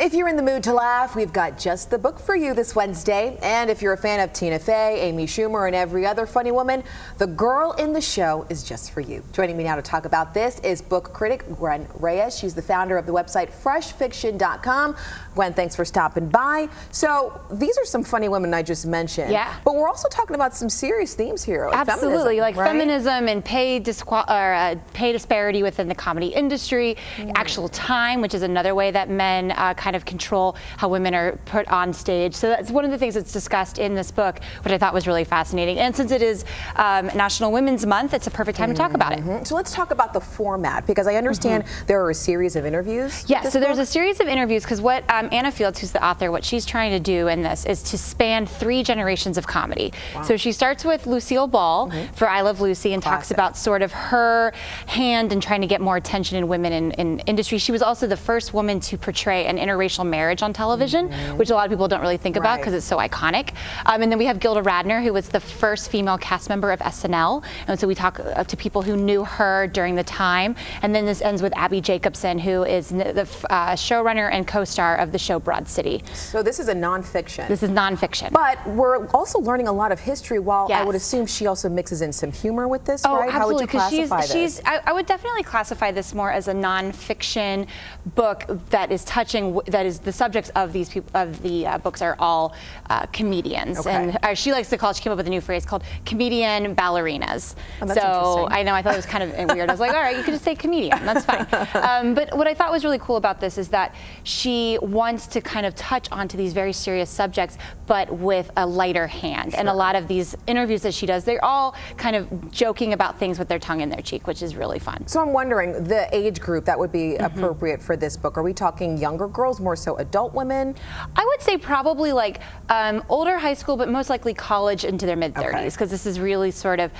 If you're in the mood to laugh, we've got just the book for you this Wednesday. And if you're a fan of Tina Fey, Amy Schumer, and every other funny woman, The Girl in the Show is just for you. Joining me now to talk about this is book critic Gwen Reyes. She's the founder of the website freshfiction.com. Gwen, thanks for stopping by. So these are some funny women I just mentioned. Yeah. But we're also talking about some serious themes here. Like Absolutely, feminism, like right? feminism and pay, disqual- or, uh, pay disparity within the comedy industry, Mm. actual time, which is another way that men uh, kind of control how women are put on stage. So that's one of the things that's discussed in this book, which I thought was really fascinating. And since it is um, National Women's Month, it's a perfect time to talk about it. Mhm. So let's talk about the format because I understand there are a series of interviews. Yeah, this so there's a series of interviews because what um, Anna Fields, who's the author, what she's trying to do in this is to span three generations of comedy. So she starts with Lucille Ball for I Love Lucy and talks about sort of her hand in trying to get more attention in women in, in industry. She was also the first woman to portray an interracial marriage on television, which a lot of people don't really think about because it's so iconic. Um, and then we have Gilda Radner, who was the first female cast member of SNL. And so we talk uh, to people who knew her during the time. And then this ends with Abbi Jacobson, who is the uh, showrunner and co-star of the show Broad City. So this is a nonfiction. This is nonfiction. But we're also learning a lot of history. While I would assume she also mixes in some humor with this, Oh, right? How would absolutely. you Because she's, this? she's I, I would definitely classify this more as a nonfiction book that is touching, that is the subjects of these people, of the uh, books are all uh, comedians. Okay. And uh, she likes to call, she came up with a new phrase called comedian ballerinas. Oh, that's so. I know, I thought it was kind of weird. I was like, all right, you could just say comedian, that's fine. um, but what I thought was really cool about this is that she wants to kind of touch onto these very serious subjects, but with a lighter hand. And a lot of these interviews that she does, they're all kind of joking about things with their tongue in their cheek, which is really fun. so I'm wondering the age group that would be Mm-hmm. appropriate for this book. Are we talking younger girls, more so adult women? I would say probably like um, older high school, but most likely college into their mid 30s, Okay. because this is really sort of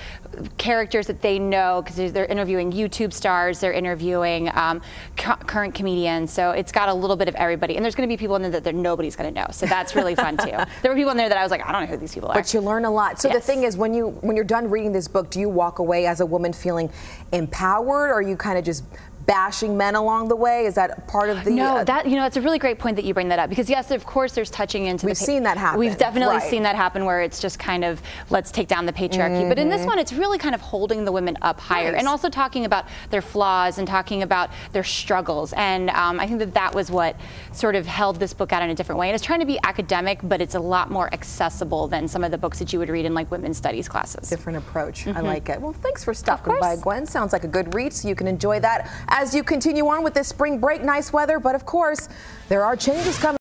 characters that they know, because they're interviewing YouTube stars, they're interviewing um, cu- current comedians, so it's got a little bit of everybody. And there's going to be people in there that nobody's going to know, so that's really fun too. There were people in there that I was like, I don't know who these people are. But you learn a lot. So the thing is, when you when you're done reading this book, do you walk away as a woman feeling empowered, or are you kind of just bashing men along the way? Is that part of the? No, uh, that you know, it's a really great point that you bring that up because yes, of course, there's touching into. We've the seen that happen, We've definitely right. seen that happen where it's just kind of let's take down the patriarchy. But in this Mm-hmm. one, it's really kind of holding the women up higher Nice. and also talking about their flaws and talking about their struggles. And um, I think that that was what sort of held this book out in a different way. And it's trying to be academic, but it's a lot more accessible than some of the books that you would read in like women's studies classes. different approach. I like it. Well, thanks for stopping Mm-hmm. by, Gwen. Sounds like a good read, so you can enjoy that as you continue on with this spring break. Nice weather, but of course, there are changes coming.